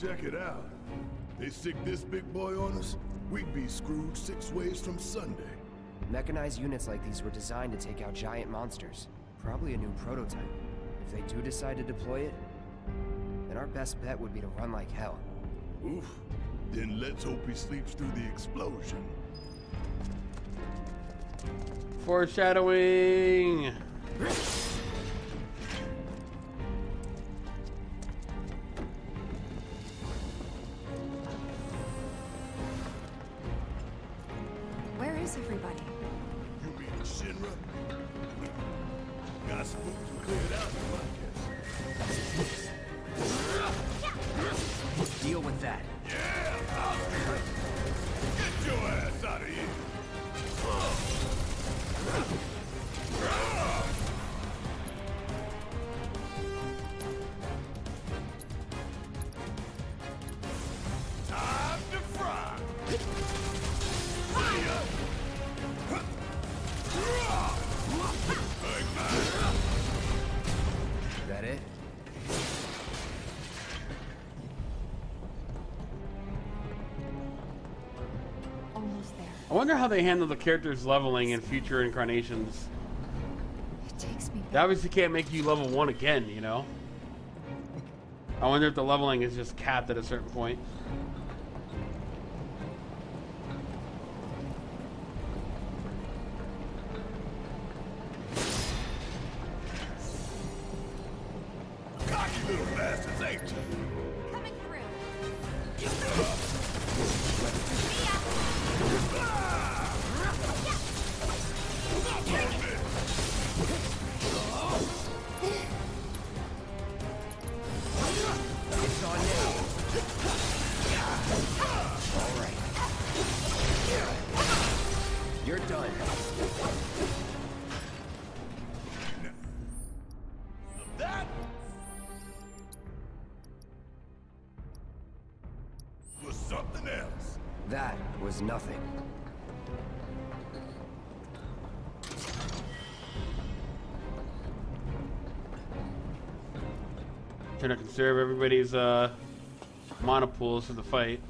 check it out. They stick this big boy on us, we'd be screwed six ways from Sunday. Mechanized units like these were designed to take out giant monsters. Probably a new prototype. If they do decide to deploy it, then our best bet would be to run like hell. Oof. Then let's hope he sleeps through the explosion. Foreshadowing. Where is everybody? You mean Shinra? Got spooked and cleared out, they handle the characters leveling in future incarnations. It takes me They obviously can't make you level one again, you know? I wonder if the leveling is just capped at a certain point. Was nothing. Trying to conserve everybody's uh, mana pools for the fight.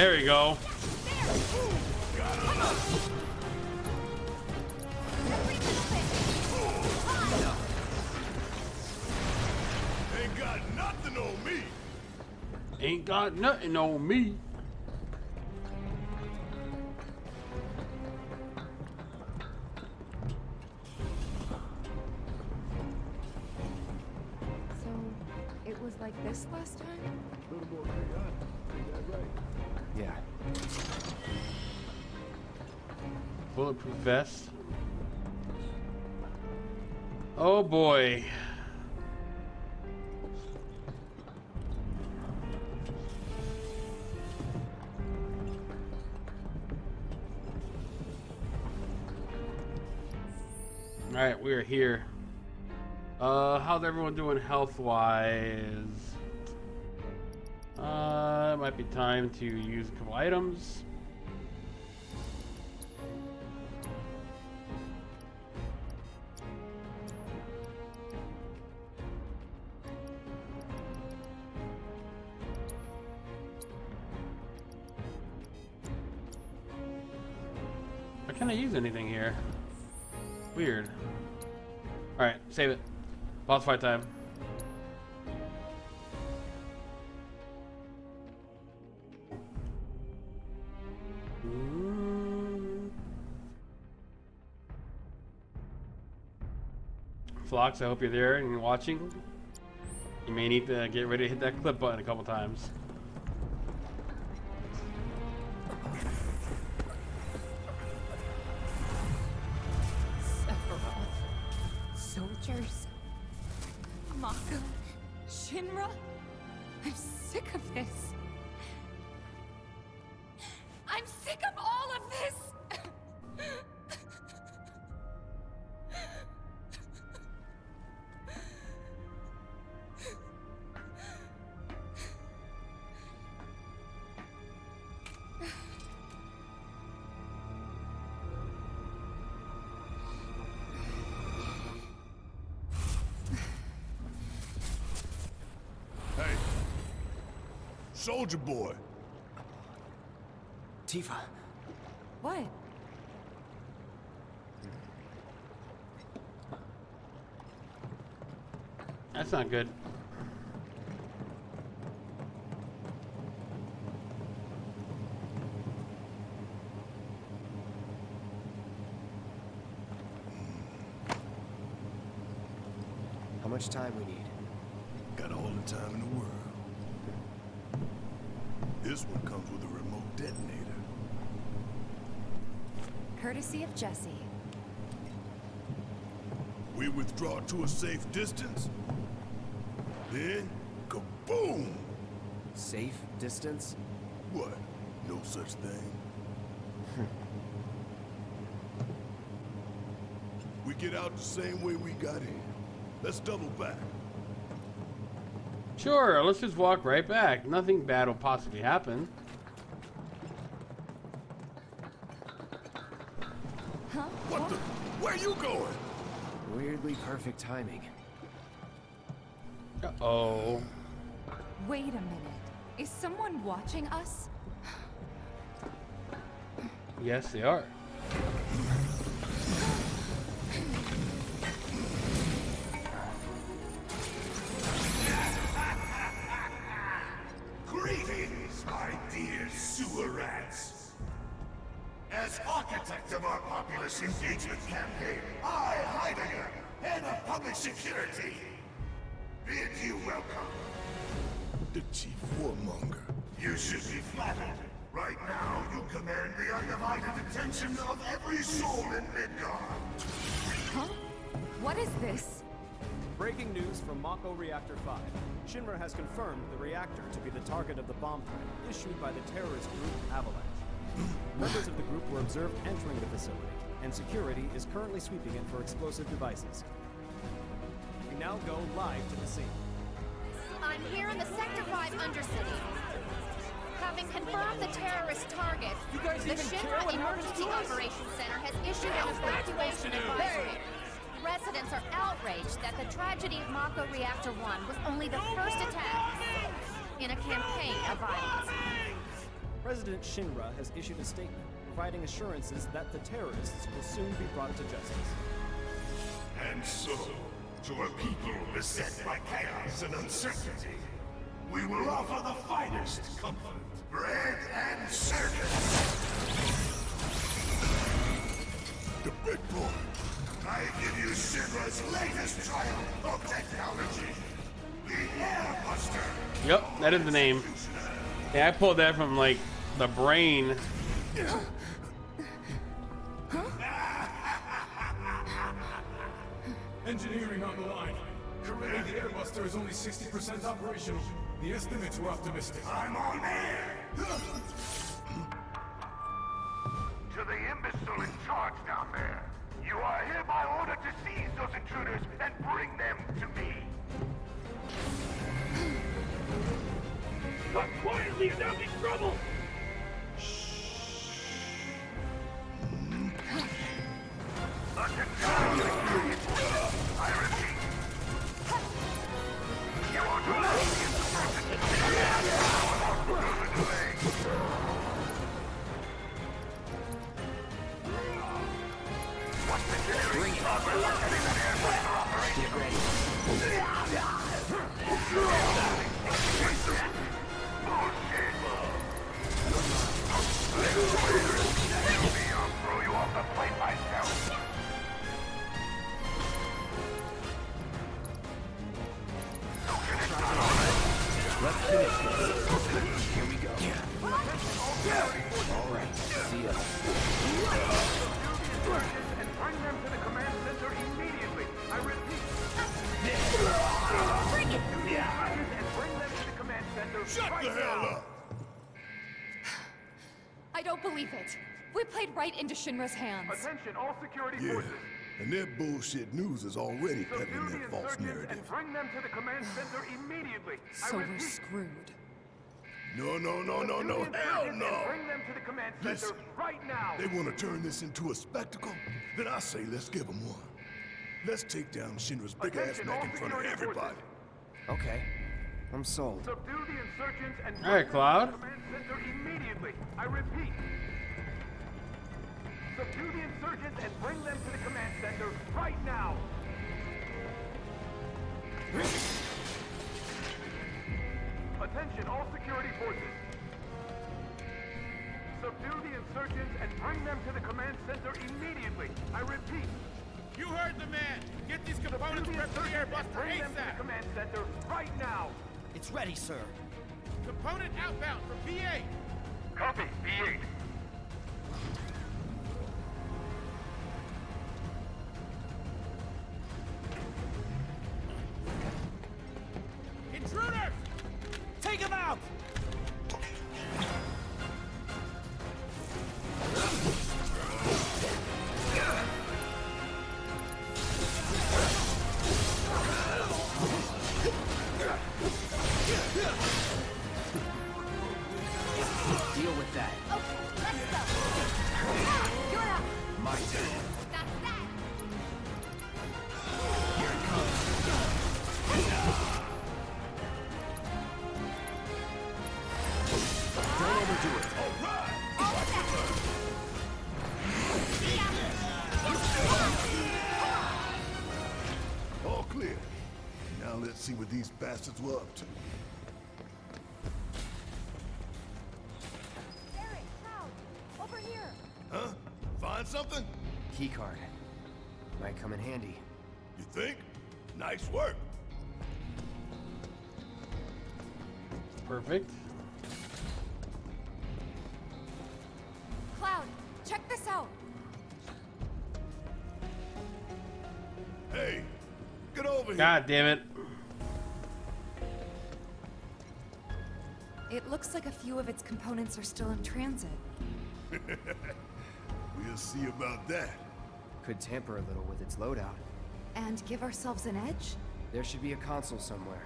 There we go. Ain't got nothing on me. Ain't got nothing on me. Bulletproof vest. Oh boy. Alright, we're here. Uh, how's everyone doing health-wise? Uh, it might be time to use a couple items. Why can't I use anything here? Weird. Alright, save it. Boss fight time. I hope you're there and you're watching. You may need to get ready to hit that clip button a couple times. Soldier boy. Tifa, What? That's not good. how much time we need? Got all the time in the world. This one comes with a remote detonator. Courtesy of Jesse. We withdraw to a safe distance. Then, kaboom! Safe distance? What? No such thing. we get out the same way we got in. Let's double back. Sure, let's just walk right back. Nothing bad will possibly happen. You going? Weirdly perfect timing. Uh-oh. Wait a minute. Is someone watching us? Yes, they are. And security is currently sweeping it for explosive devices. We now go live to the scene. I'm here in the Sector 5 Undercity. Having confirmed the terrorist target, the Shinra Emergency Operations Center has issued an evacuation advisory. Residents are outraged that the tragedy of Mako Reactor 1 was only the first attack in a campaign of violence. President Shinra has issued a statement providing assurances that the terrorists will soon be brought to justice. And so, to a people beset by chaos and uncertainty, we will offer the finest comfort, bread and circus. The big boy. I give you Shinra's latest triumph of technology, the Air Buster. Yep, that is the name. Yeah, I pulled that from like the brain. Engineering on the line. Currently, the Airbuster is only 60% operational. The estimates were optimistic. I'm on air! to the imbecile in charge down there. You are hereby ordered to seize those intruders and bring them to me. Talk quietly or there'll be trouble! I Shinra's hands. Attention, all security Yeah, forces. and their bullshit news is already Subdue peddling their false narrative. and bring them to the command center immediately. So I we're screwed. No, no, no, no, no, hell no! Bring them to the command center Listen. right now. They want to turn this into a spectacle? Then I say let's give them one. Let's take down Shinra's big ass Attention, neck in front of security everybody. Okay. I'm sold. Subdue the insurgents and All right, bring them Cloud. to the command center immediately. I repeat. Subdue the insurgents and bring them to the command center right now. Attention, all security forces. Subdue the insurgents and bring them to the command center immediately. I repeat. You heard the man! Get these components the prepped for the insurgents airbuster bring them to the command center right now. It's ready, sir. Component outbound from B8! Copy, B8. Bastards were up to. Eric, Cloud, over here. Huh? Find something? Keycard. Might come in handy. You think? Nice work. Perfect. Cloud, check this out. Hey, get over here. God damn it. Looks like a few of its components are still in transit. We'll see about that. Could tamper a little with its loadout. And give ourselves an edge? There should be a console somewhere.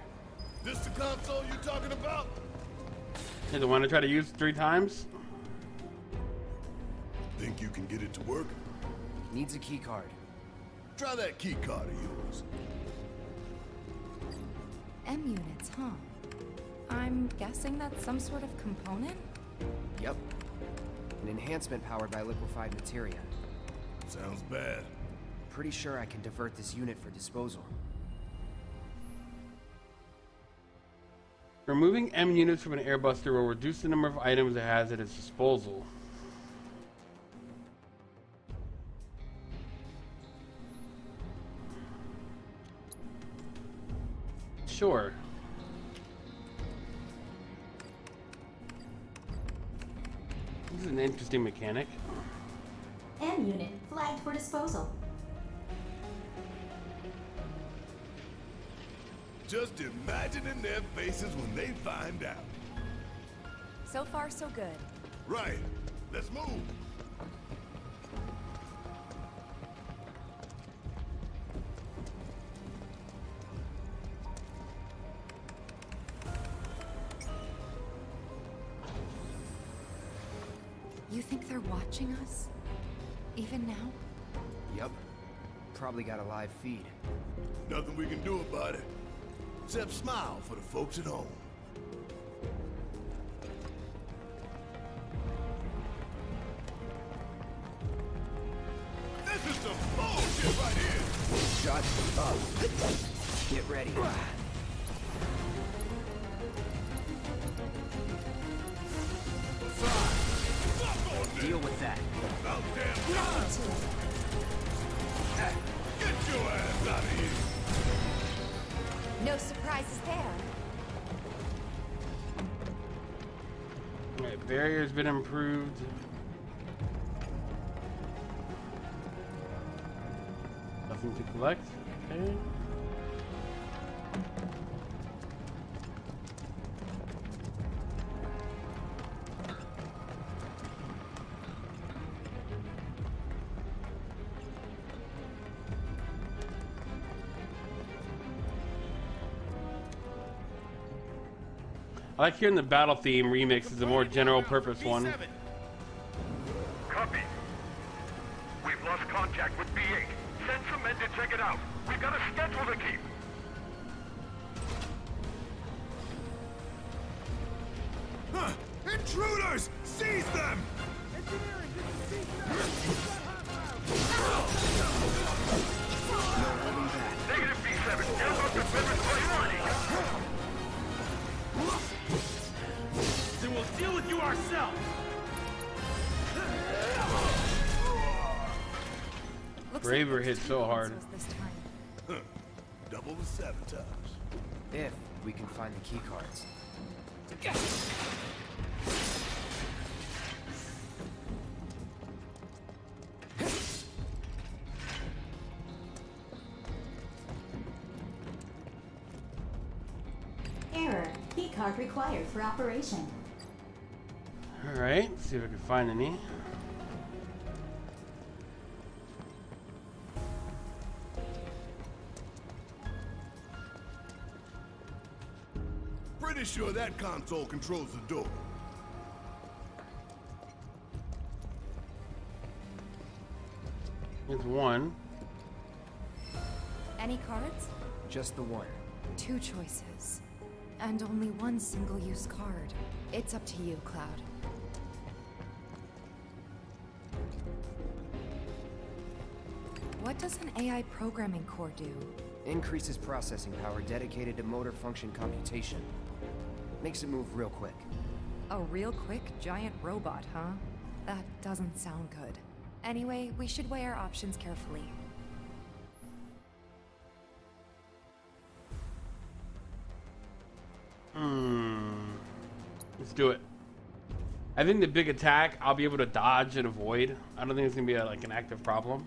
This the console you're talking about? Is the one I try to use three times? Think you can get it to work? Needs a keycard. Try that key card of yours. M units, huh? I'm guessing that's some sort of component? Yep. An enhancement powered by liquefied materia. Sounds bad. Pretty sure I can divert this unit for disposal. Removing M units from an airbuster will reduce the number of items it has at its disposal. Sure. This is an interesting mechanic. M unit flagged for disposal. Just imagining their faces when they find out. So far, so good. Right. Let's move. Watching us? Even now? Yup. Probably got a live feed. Nothing we can do about it. Except smile for the folks at home. Barrier's been improved. Nothing to collect. Okay. I like hearing the battle theme remix is a more general purpose one. So hard. This time. Double the sabotage. If we can find the key cards. Error. Keycard required for operation. Alright, see if I can find any. Pretty sure that console controls the door. Here's one. Any cards? Just the one. Two choices. And only one single-use card. It's up to you, Cloud. What does an AI programming core do? Increases processing power dedicated to motor function computation. Makes it move real quick. A real quick giant robot, huh? That doesn't sound good. Anyway, we should weigh our options carefully. Hmm. Let's do it. I think the big attack I'll be able to dodge and avoid. I don't think it's gonna be a, like an active problem.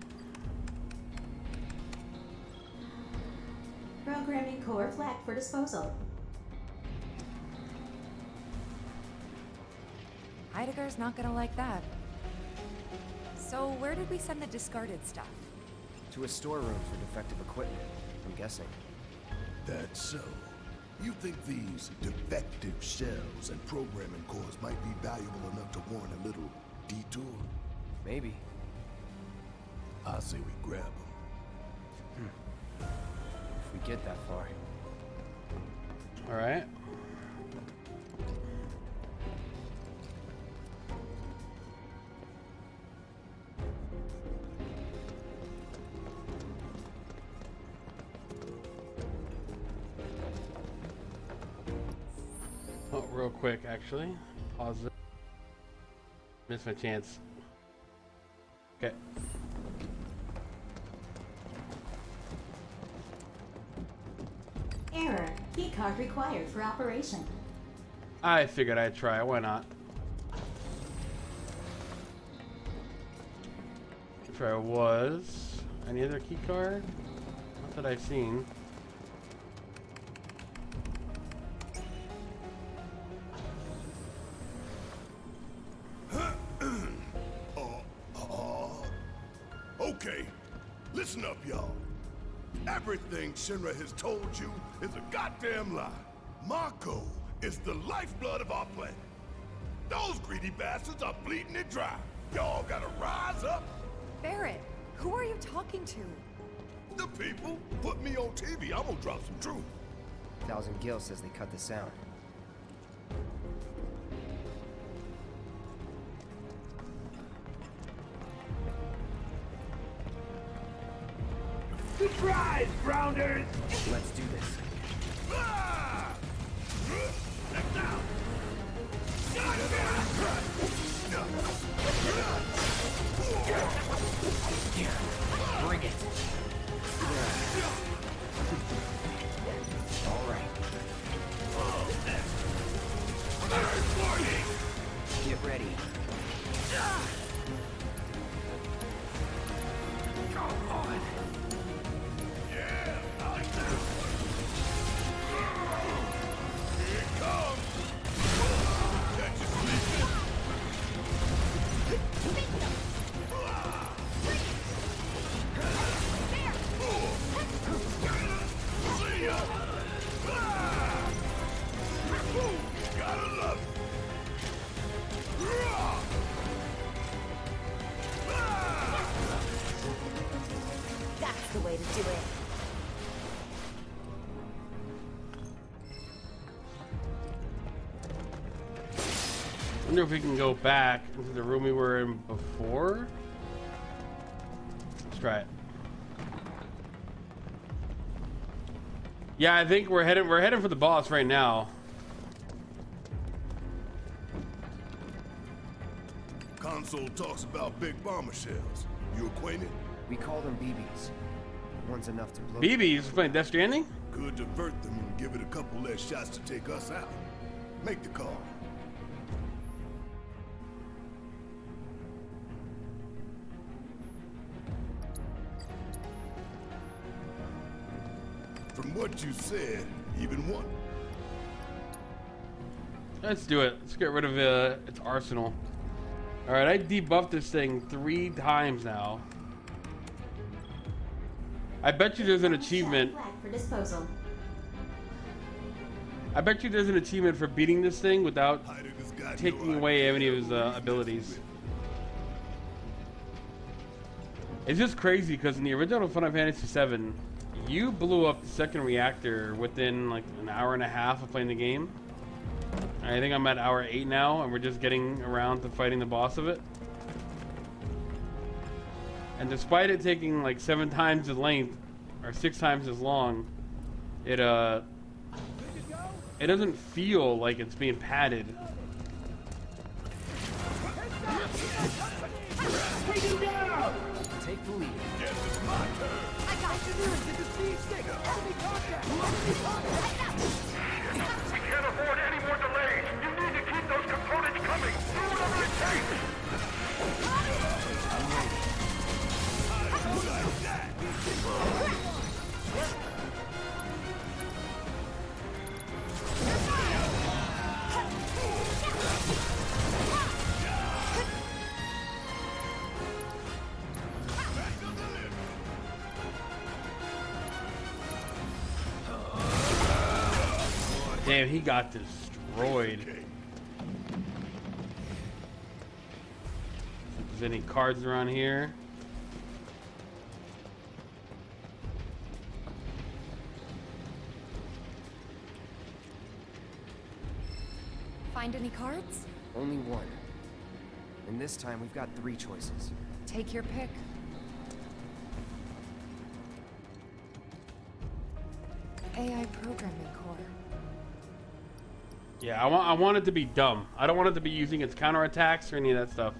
Programming core flagged for disposal. Heidegger's not gonna like that. So, where did we send the discarded stuff? To a storeroom for defective equipment, I'm guessing. That's so. You think these defective shells and programming cores might be valuable enough to warrant a little detour? Maybe. I say we grab them. Hmm. If we get that far. Alright. Quick, actually. Pause it. Missed my chance. Okay. Error. Keycard required for operation. I figured I'd try. Why not? If Try was any other key card? Not that I've seen. Everything Shinra has told you is a goddamn lie. Mako is the lifeblood of our planet. Those greedy bastards are bleeding it dry. Y'all gotta rise up. Barret, who are you talking to? The people put me on TV. I'm gonna drop some truth. Thousand Gil says they cut the sound. Surprise, Grounders! Let's do this. Bring it. All right. Get ready. Wonder if we can go back into the room we were in before. Let's try it. Yeah, I think we're heading we're heading for the boss right now. Console talks about big bomber shells. You acquainted? We call them BBs. One's enough to blow. BB's playing Death Stranding? Could divert them and give it a couple less shots to take us out. Make the call. From what you said, even one. Let's do it. Let's get rid of uh, its arsenal. All right, I debuffed this thing three times now. I bet you there's an achievement. For disposal. I bet you there's an achievement for beating this thing without taking away any of his uh, abilities. It's just crazy because in the original Final Fantasy VII, you blew up the second reactor within like an hour and a half of playing the game. I think I'm at hour eight now, and we're just getting around to fighting the boss of it. And despite it taking like seven times the length, or six times as long, it uh, it doesn't feel like it's being padded. Take the lead. We Damn, he got destroyed. Okay. If there's any cards around here. Find any cards? Only one. And this time we've got three choices. Take your pick. AI programming core. Yeah, I want I want it to be dumb. I don't want it to be using its counterattacks or any of that stuff.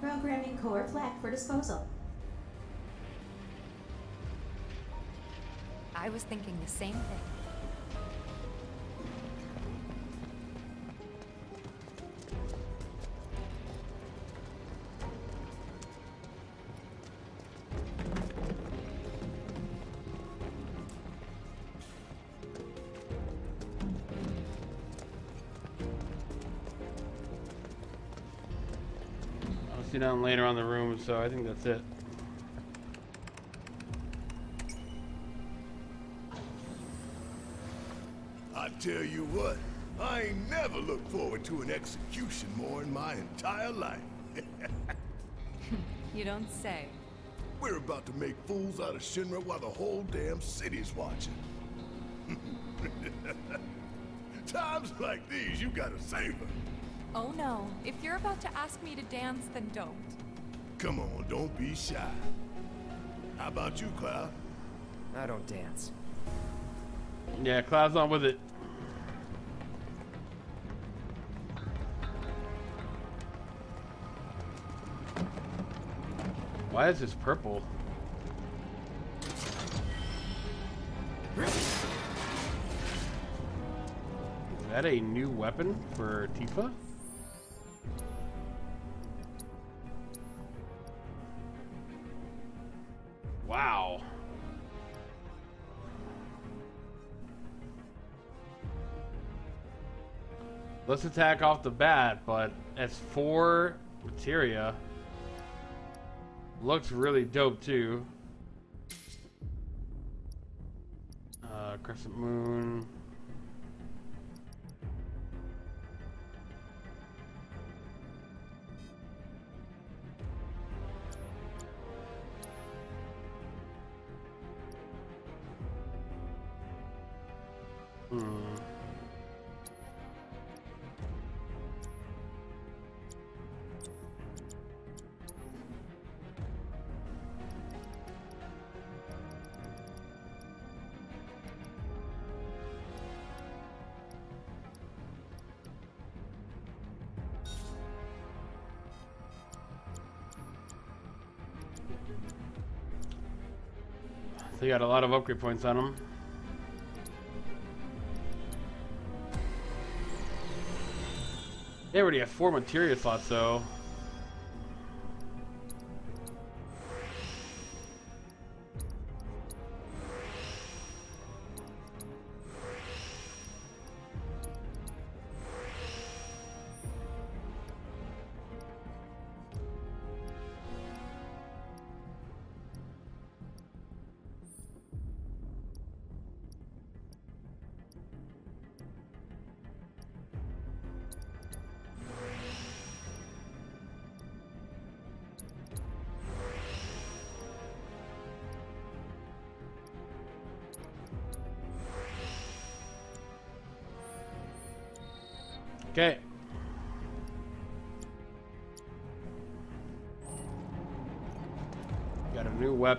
Programming core flag for disposal. I was thinking the same thing. See down later on the room, so I think that's it. I tell you what, I ain't never looked forward to an execution more in my entire life. You don't say. We're about to make fools out of Shinra while the whole damn city's watching. Times like these, you gotta save savor. Oh no, if you're about to ask me to dance, then don't. Come on, don't be shy. How about you, Cloud? I don't dance. Yeah, Cloud's on with it. Why is this purple? Is that a new weapon for Tifa? Attack off the bat, but as for materia, looks really dope too. Uh, crescent moon. Got a lot of upgrade points on them. They already have four materia slots though.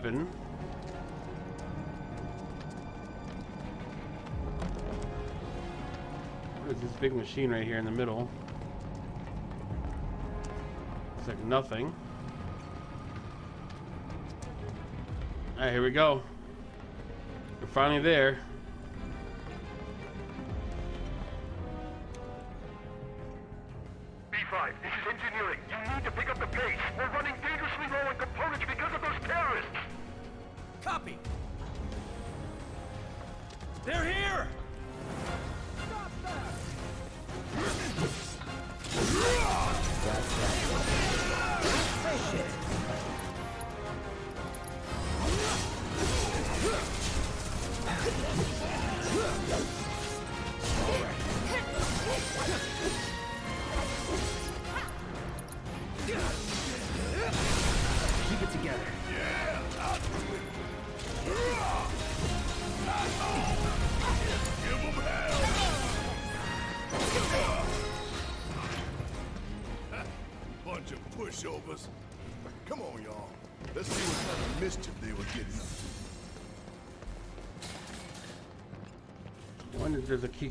Weapon. What is this big machine right here in the middle? It's like nothing. Alright, here we go. We're finally there. B5, this is engineering. You need to pick up the pace. We're running Copy. They're here!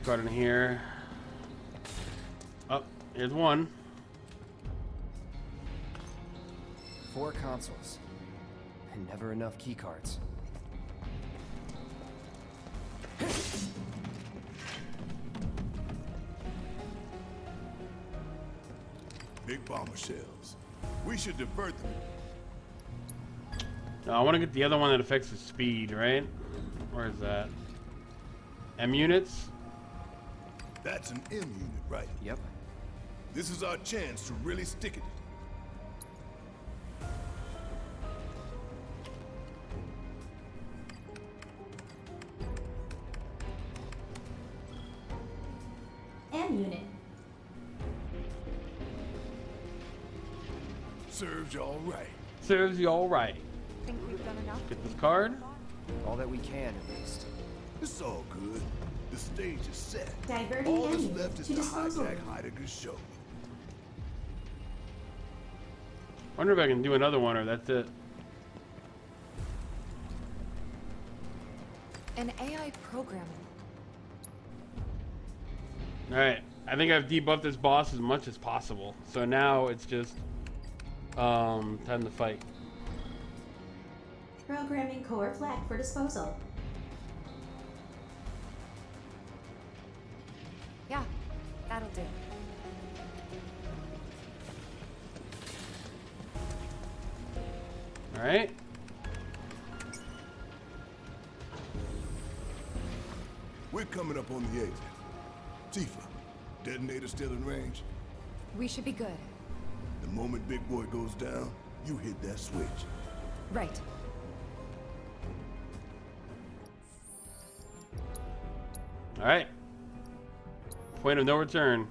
If there's a key card in here. Oh, here's one. Four consoles. And never enough key cards. Big bomber shells. We should divert them. No, I want to get the other one that affects the speed, right? Where is that? M units? That's an M unit, right? Yep. This is our chance to really stick it. M unit. Serves y'all right. Serves y'all right. Think we've done enough? Get this card. All that we can, at least. It's all good. The stage is set. Diverting All that's left is to to disposal. hijack Heidegger's show. Wonder if I can do another one or that's it. An AI programming. All right. I think I've debuffed this boss as much as possible. So now it's just um, time to fight. Programming core flag for disposal. All right. We're coming up on the exit. Tifa, detonator still in range? We should be good. The moment Big Boy goes down, you hit that switch. Right. All right. Point of no return.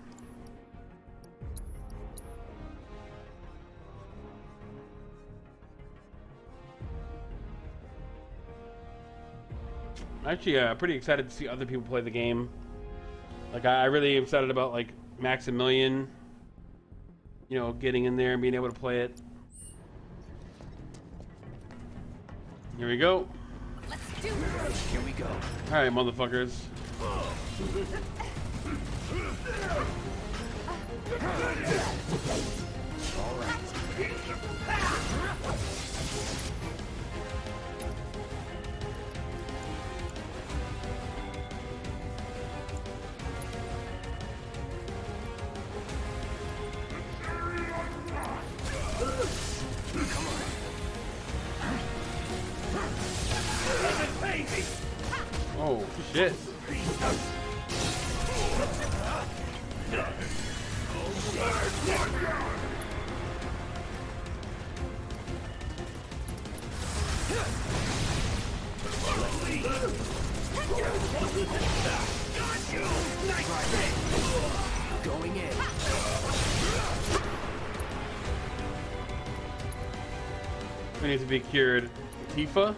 Actually uh, pretty excited to see other people play the game. Like I, I really am excited about like Maximilian. You know, getting in there and being able to play it. Here we go. Let's do this! Here we go. All right, motherfuckers. All right. We need to be cured. Tifa?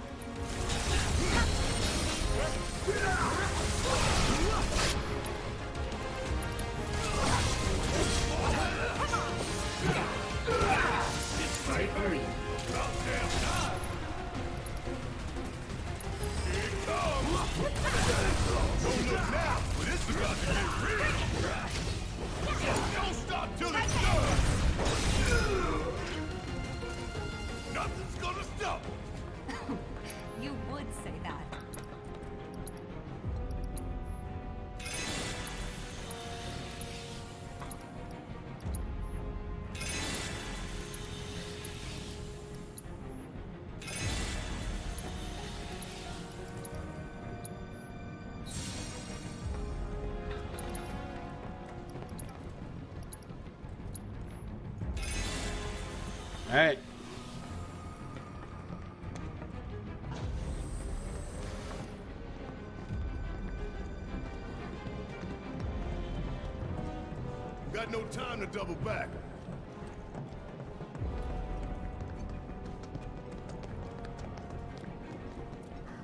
Time to double back.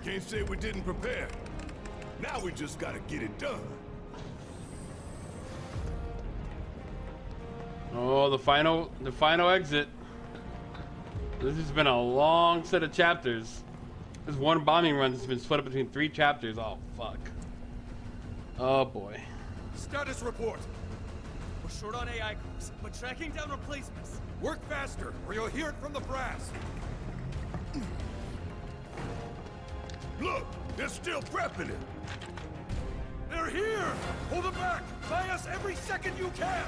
Can't say we didn't prepare. Now we just gotta get it done. Oh, the final, the final exit. This has been a long set of chapters. This one bombing run has been split up between three chapters. Oh, fuck. Oh, boy. Status report. We're short on AI groups, but tracking down replacements. Work faster, or you'll hear it from the brass. Look, they're still prepping it. They're here! Hold them back! Buy us every second you can!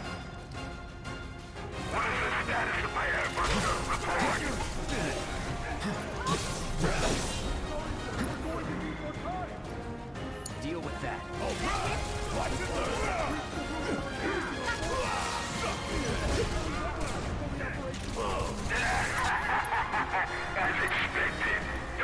What is the status of my airbuster report? Deal with that. As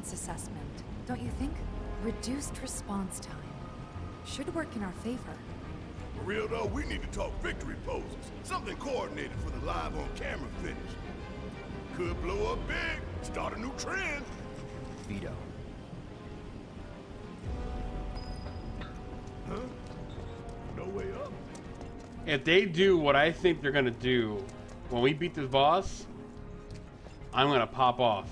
performance assessment, don't you think? Reduced response time. Should work in our favor. For real though, we need to talk victory poses. Something coordinated for the live on camera finish. Could blow up big, start a new trend. Veto. Huh? No way up. If they do what I think they're gonna do when we beat this boss, I'm gonna pop off.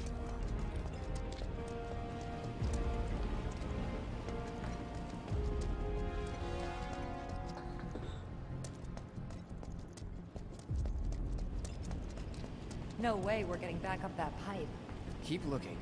No way we're getting back up that pipe. Keep looking.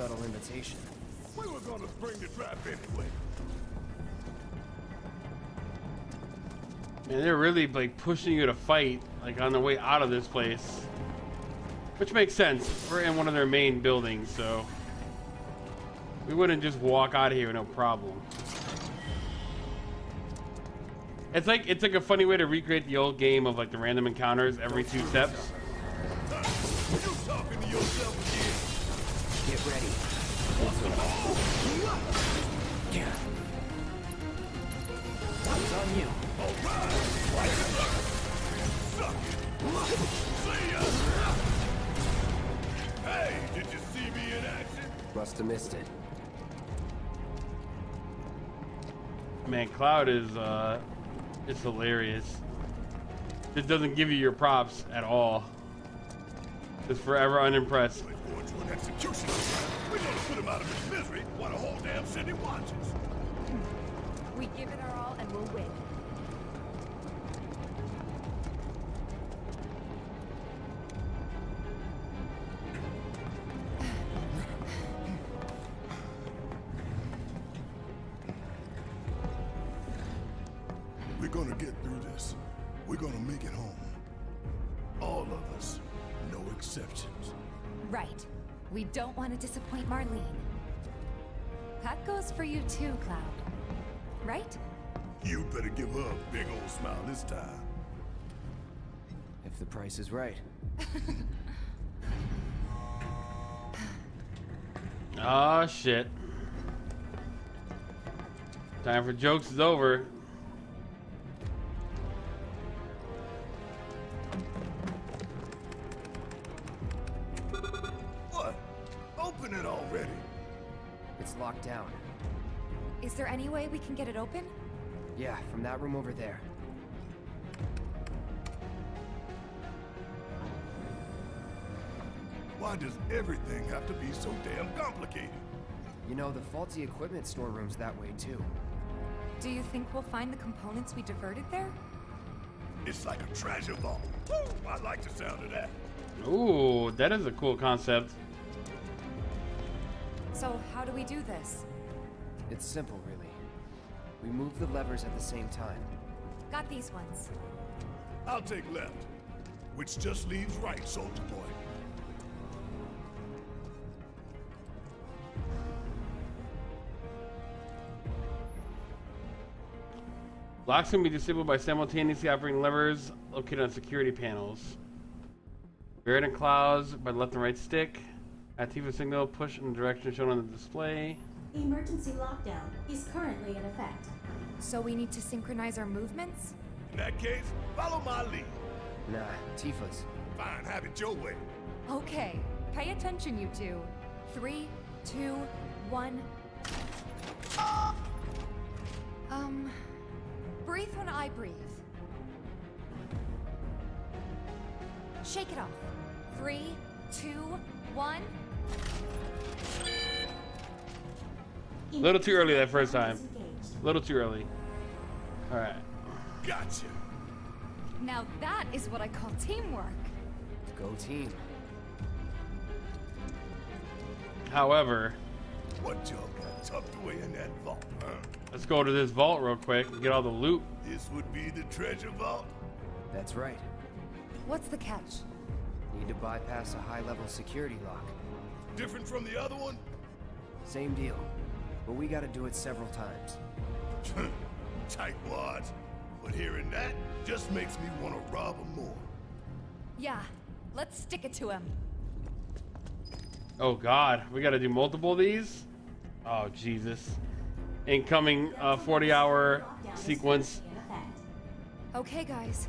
Subtle invitation. We were gonna spring the trap anyway. Man, they're really like pushing you to fight like on the way out of this place. Which makes sense. We're in one of their main buildings, so we wouldn't just walk out of here no problem. It's like it's like a funny way to recreate the old game of like the random encounters every two steps. On you. Suck it. See ya. Hey, did you see me in action? Must have missed it. Man, Cloud is uh it's hilarious. Just doesn't give you your props at all. Just forever unimpressed. Going to an execution. We're gonna put him out of his misery while the whole damn city watches. We give it our all and we'll win. We're gonna get through this. We're gonna make it home. All of us. No exceptions. Right. We don't want to disappoint Marlene. That goes for you too, Cloud. Right? You better give her a big old smile this time. If the price is right. Oh shit. Time for jokes is over. What? Open it already. It's locked down. Is there any way we can get it open? Yeah, from that room over there. Why does everything have to be so damn complicated? You know, the faulty equipment storeroom's that way too. Do you think we'll find the components we diverted there? It's like a treasure vault. Woo! I like the sound of that. Ooh, that is a cool concept. So, how do we do this? It's simple, really. We move the levers at the same time. Got these ones. I'll take left, which just leaves right, soldier boy. Locks can be disabled by simultaneously operating levers located on security panels. Buried in clouds by the left and right stick. Active signal push in the direction shown on the display. Emergency lockdown is currently in effect. So we need to synchronize our movements? In that case, follow my lead. Nah, Tifa's. Fine, have it your way. Okay, pay attention, you two. Three, two, one. Um, breathe when I breathe. Shake it off. Three, two, one. A little too early that first time. A little too early. Alright. Gotcha. Now that is what I call teamwork. Go team. However, What y'all got tucked away in that vault, huh? let's go to this vault real quick and get all the loot. This would be the treasure vault? That's right. What's the catch? Need to bypass a high-level security lock. Different from the other one? Same deal. But we gotta do it several times. Tightwads. But hearing that just makes me want to rob him more. Yeah, let's stick it to him. Oh god, we gotta do multiple of these? Oh Jesus. Incoming uh, 40 hour sequence. Okay, guys.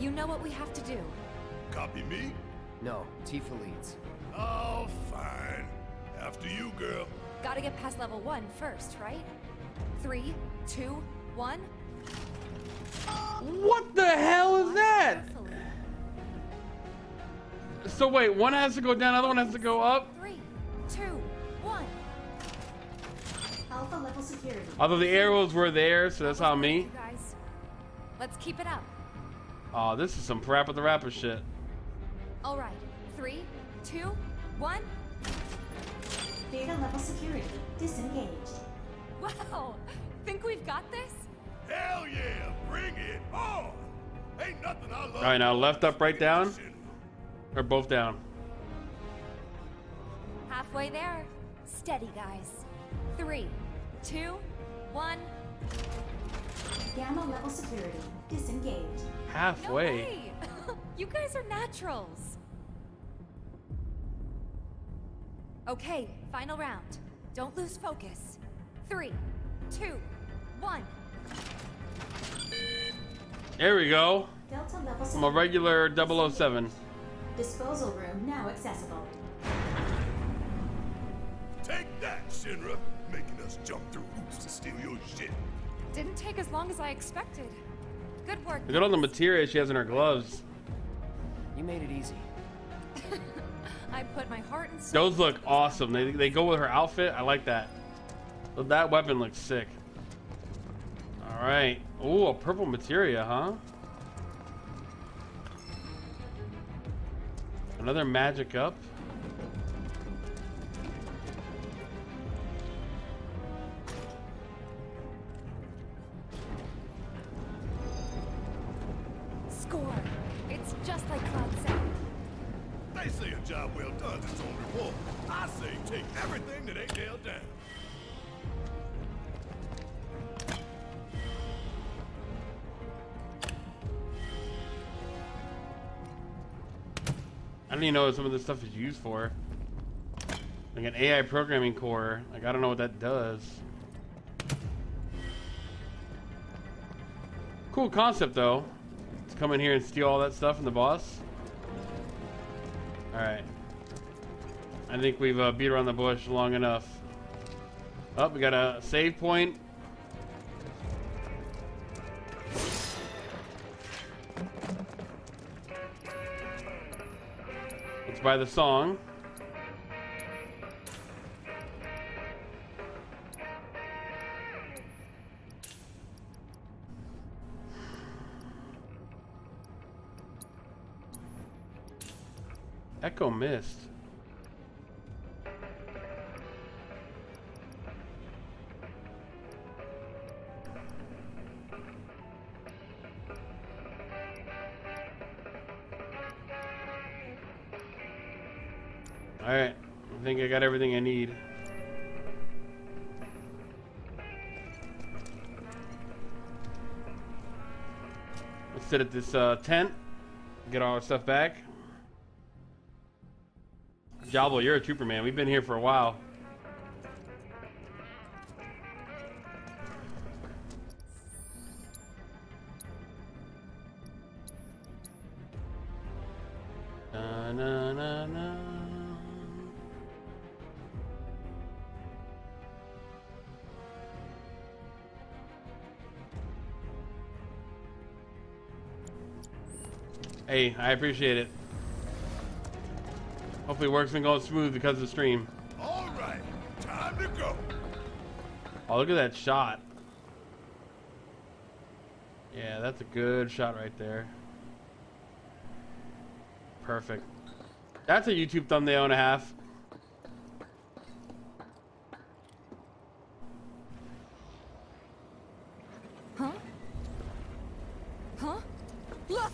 You know what we have to do. Copy me? No, Tifa leads. Oh, fine. After you, girl. Gotta get past level one first, right? Three, two, one. What the hell is that? So wait, one has to go down, other one has to go up? Three, two, one. Alpha level security. Although the arrows were there, so that's on me. You guys. Let's keep it up. Oh, this is some rap Parappa the Rapper shit. All right. Three, two, one. Beta level security disengaged. Wow. Think we've got this? Hell yeah, bring it on. Ain't nothing I love. All right, now left up, right down, or both down. Halfway there. Steady, guys. Three, two, one. Gamma level security disengaged. No Halfway. way. you guys are naturals. Okay, final round. Don't lose focus. Three, two, one. There we go. Delta level I'm a regular 007. Disposal room now accessible. Take that, Shinra. Making us jump through hoops to steal your shit. Didn't take as long as I expected. Good work. Look at all the guys. materia she has in her gloves. You made it easy. I put my heart and soul. Those look awesome. They, they go with her outfit. I like that. That weapon looks sick. All right. Oh, a purple materia, huh? Another magic up. Job well done reward. I say take everything that ain't nailed down. I don't even know what some of this stuff is used for. Like an AI programming core. Like, I don't know what that does. Cool concept, though. To come in here and steal all that stuff from the boss. Alright. I think we've uh, beat around the bush long enough. Oh, we got a save point. It's by the song. Mist. Alright, I think I got everything I need. Let's sit at this uh, tent, get all our stuff back. Jablo, you're a trooper, man. We've been here for a while. Hey, I appreciate it. Hopefully work's been going smooth because of the stream. All right, time to go. Oh, look at that shot. Yeah, that's a good shot right there. Perfect. That's a YouTube thumbnail and a half. Huh? Huh? Look!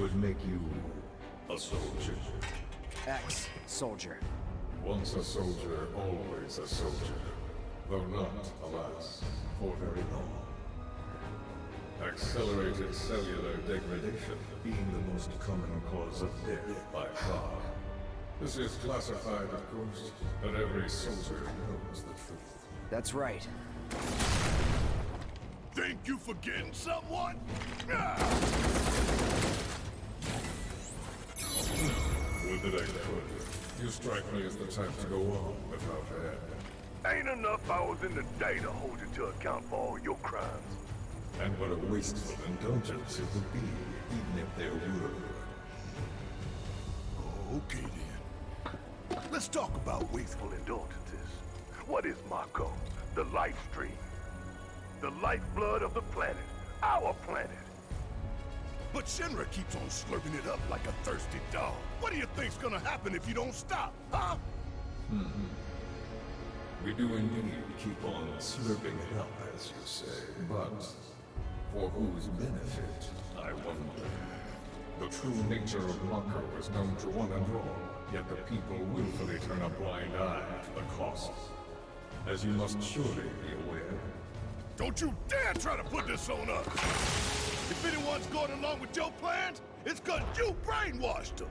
Would make you a soldier. X, soldier. Once a soldier, always a soldier. Though not, alas, for very long. Accelerated cellular degradation Being the most common cause of death by far. This is classified, of course, but every soldier knows the truth. That's right. Think you forgetting someone? Ah! I could. You strike me as the type to go on without end. Ain't enough hours in the day to hold you to account for all your crimes. And what a wasteful indulgence it would be, even if there were. Oh, okay then. Let's talk about Wasteful indulgences. What is Mako? The life stream. The lifeblood of the planet. Our planet. But Shinra keeps on slurping it up like a thirsty dog. What do you think's gonna happen if you don't stop, huh? Hmm. We do indeed keep on slurping it up, as you say. But for whose benefit, I wonder. The true nature of Mako is known to one and all, yet the people willfully turn a blind eye to the cost. As you must surely be aware, Don't you dare try to put this on us! If anyone's going along with your plans, it's cause you brainwashed them!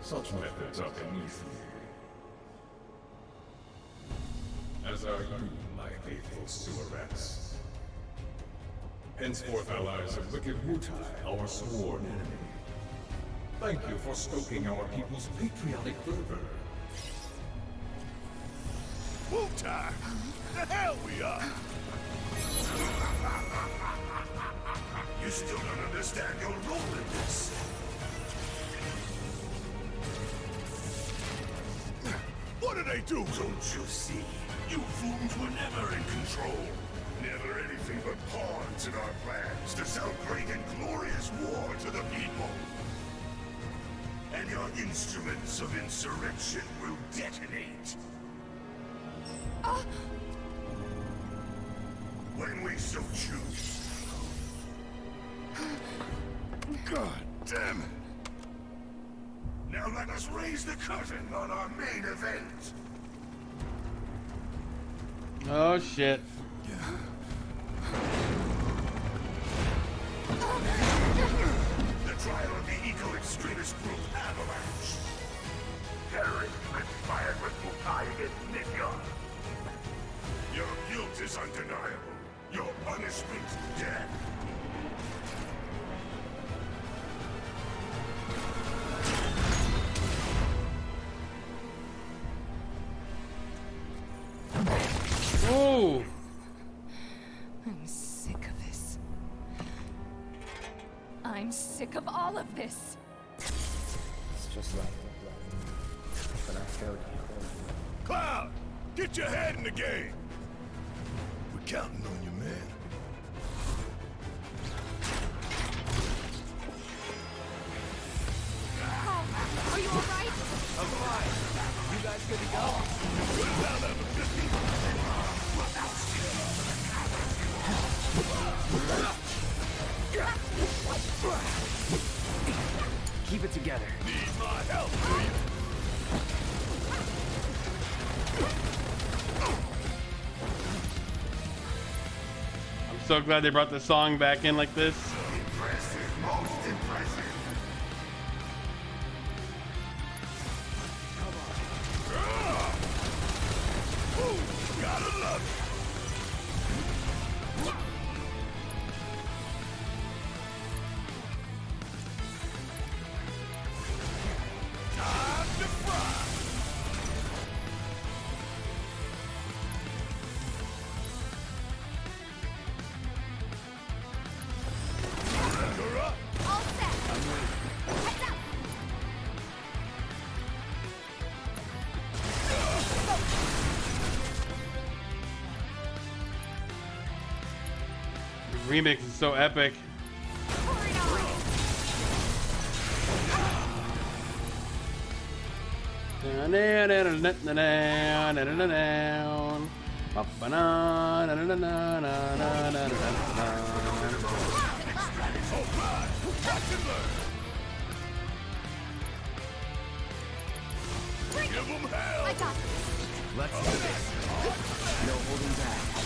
such methods are beneath me. As are you, my faithful sewer rats. Henceforth allies of wicked Wutai, our sworn enemy. Thank you for stoking our people's patriotic fervor. Wu-Tai! The hell we are! You still don't understand your role in this. What do they do? Don't you see? You fools were never in control. Never anything but pawns in our plans to celebrate a glorious war to the people. And your instruments of insurrection will detonate. Ah! When we so choose. God damn it! Now let us raise the curtain on our main event. Oh shit. The trial of the eco-extremist group Avalanche. Terrorists conspired with Wutai against Midgar. Your guilt is undeniable. Punishment, death. so glad they brought the song back in like this. remix is so epic. Give them hell! I got this. Let's do this. No holding back.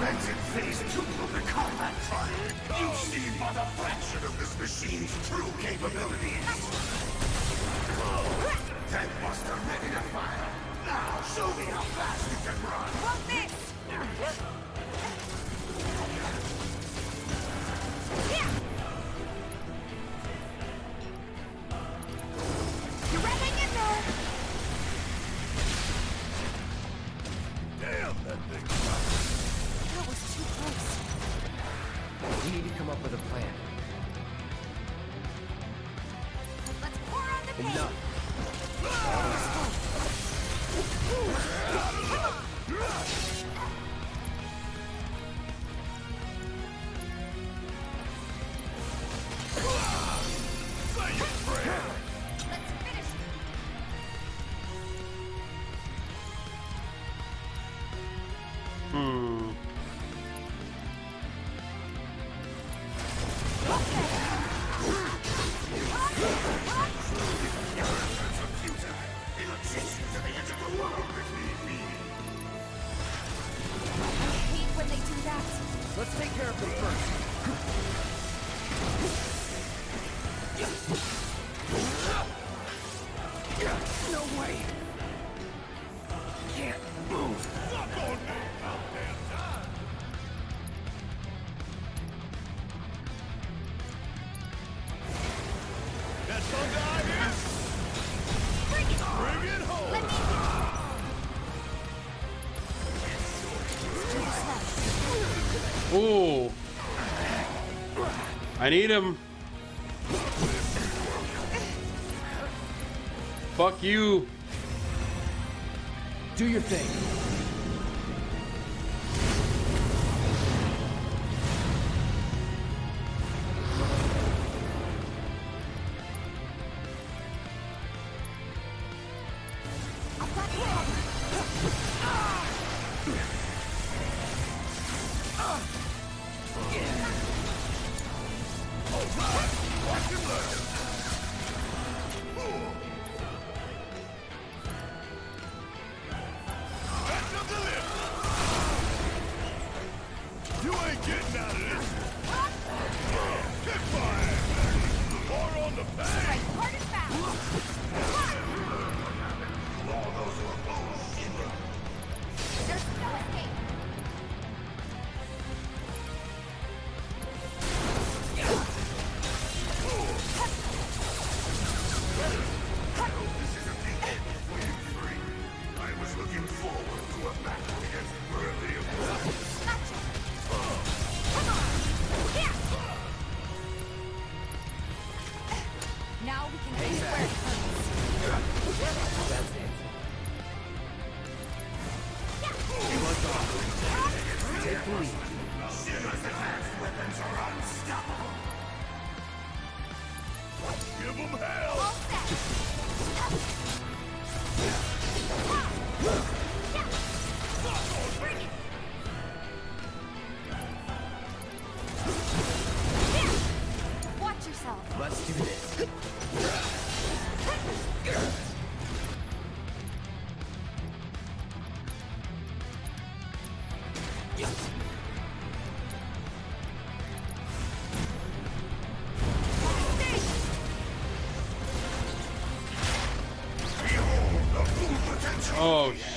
Let phase two of the combat trial. You see but a fraction of this machine's true capabilities. Tank Buster ready to fire. Now show me how fast you can run. What's this? I need him. looking forward to a battle against worthy of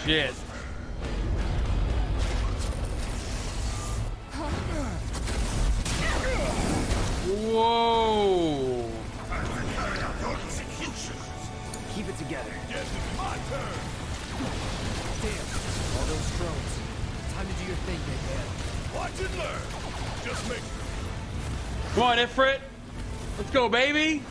shit. Whoa. Keep it together. Yes, it's my turn. Damn, all those drones. Time to do your thing, big man. Watch and learn. Just make Come on, Ifrit. Let's go, baby.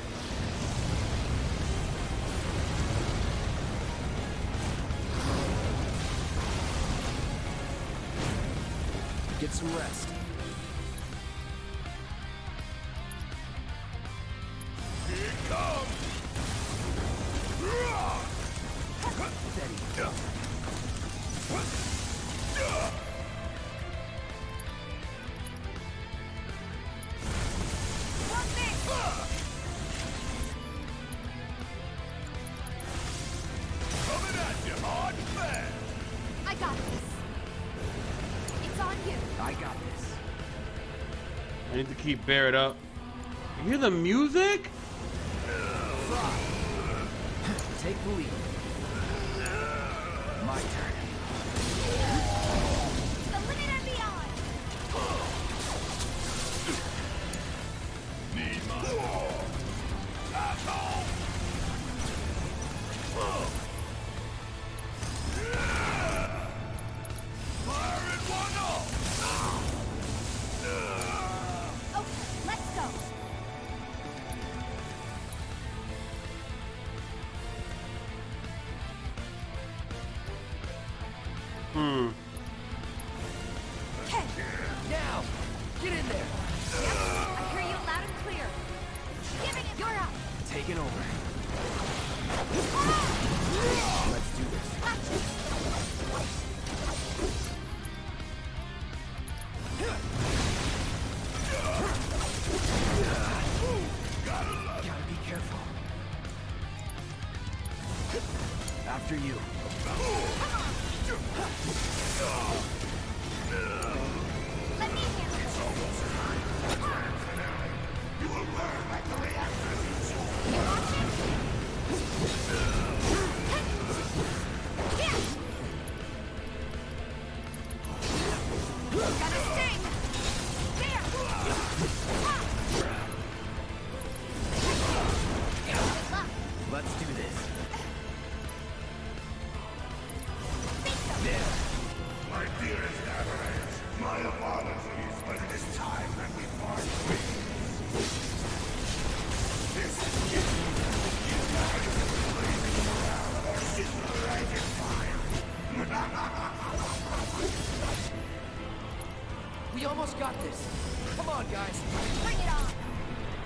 On you. I got this. I need to keep Barret up. You hear the music? Take the lead. My turn.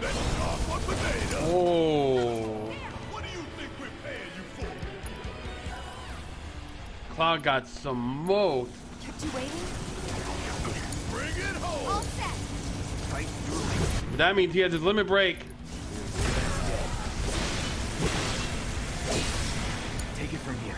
For? Cloud got smoked. Kept you waiting? Bring it home. All set. Fight through. That means he has his limit break. Take it from here.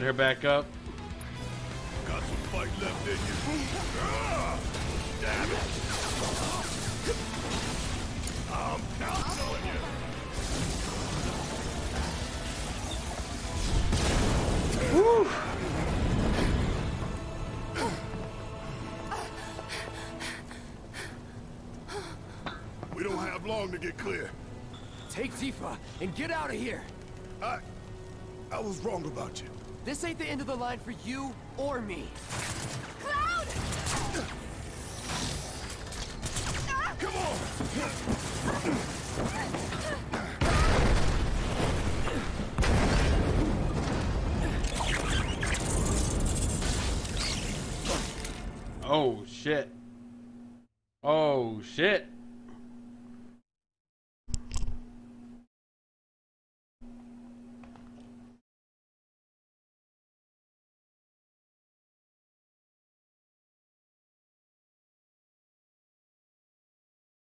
Get her back up. Got some fight left in you. Damn it. I'm counting on you. We don't have long to get clear. Take Tifa and get out of here. I... I was wrong about you. This ain't the end of the line for you or me. Cloud! Come on! Oh shit. Oh shit.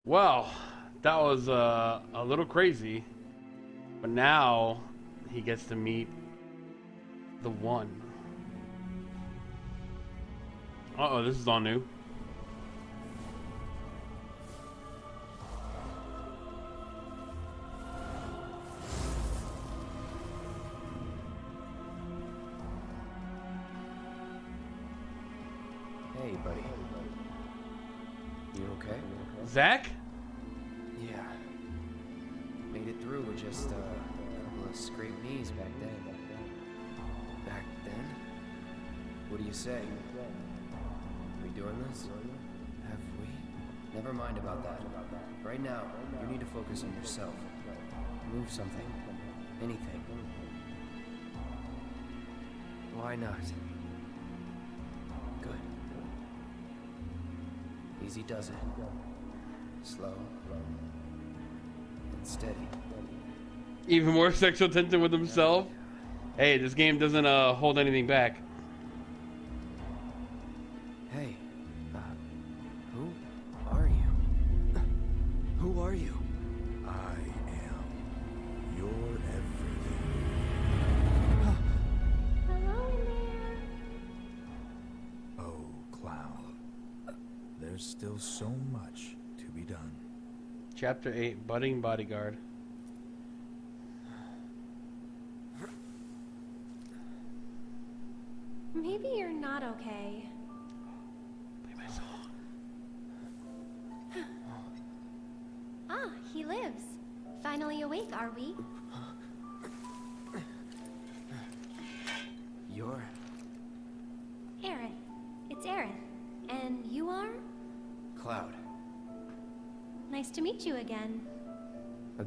Well, that was uh, a little crazy. But now he gets to meet the one. Uh oh, this is all new. Hey, buddy. You okay? Zack? Through with just uh, a couple of scraped knees back then. Back then? What do you say? Are We doing this? Have we? Never mind about that. Right now, you need to focus on yourself. Move something. Anything. Why not? Good. Easy does it. Slow. Steady. Even more sexual tension with himself. Hey, this game doesn't uh, hold anything back. Chapter 8 Budding Bodyguard.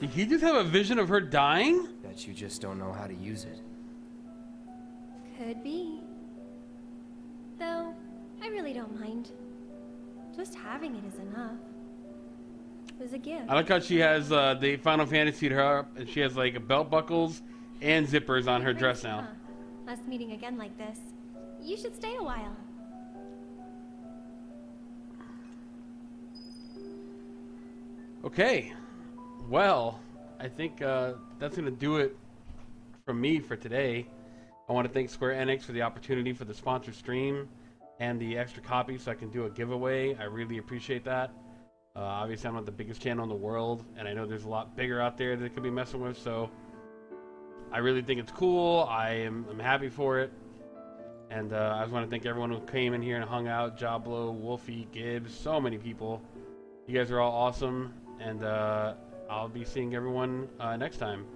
Did he just have a vision of her dying? Bet you just don't know how to use it. Could be. Though, I really don't mind. Just having it is enough. It was a gift. I like how she has uh, the Final Fantasy to her up, and she has like belt buckles and zippers on her dress now. Huh. Us meeting again like this. You should stay a while. Okay. Well, I think uh, that's going to do it from me for today. I want to thank Square Enix for the opportunity for the sponsor stream and the extra copy so I can do a giveaway. I really appreciate that. Uh, obviously, I'm not the biggest channel in the world, and I know there's a lot bigger out there that could be messing with, so I really think it's cool. I am I'm happy for it. And uh, I just want to thank everyone who came in here and hung out Jablo, Wolfie, Gibbs, so many people. You guys are all awesome, and uh, I'll be seeing everyone uh, next time.